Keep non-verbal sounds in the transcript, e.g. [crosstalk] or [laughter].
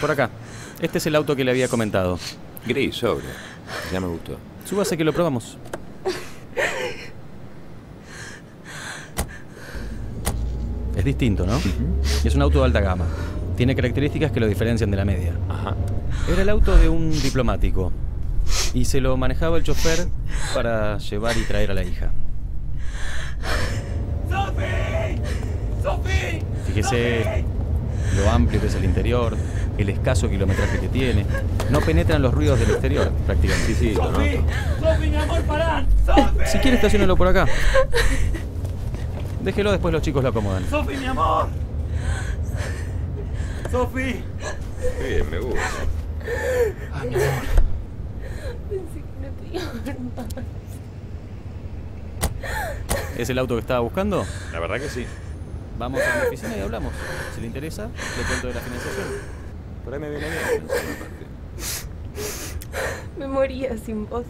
Por acá. Este es el auto que le había comentado. Gris, sobre. Ya me gustó. Súbase que lo probamos. Es distinto, ¿no? Es un auto de alta gama. Tiene características que lo diferencian de la media. Ajá. Era el auto de un diplomático. Y se lo manejaba el chofer para llevar y traer a la hija. ¡Sophie! ¡Sophie! Fíjese lo amplio que es el interior, el escaso kilometraje que tiene. No penetran los ruidos del exterior, prácticamente. Sí, sí, noto. ¡Sophie, mi amor, pará! ¡Sophie! Si quiere, estacionalo por acá. Déjelo, después los chicos lo acomodan. ¡Sophie, mi amor! ¡Sophie! Bien, me gusta. Ay, mi amor. Pensé que no te iba a ver más. ¿Es el auto que estaba buscando? La verdad que sí. Vamos a mi oficina y hablamos. Si le interesa, le cuento de la financiación. [laughs] Me moría sin vos.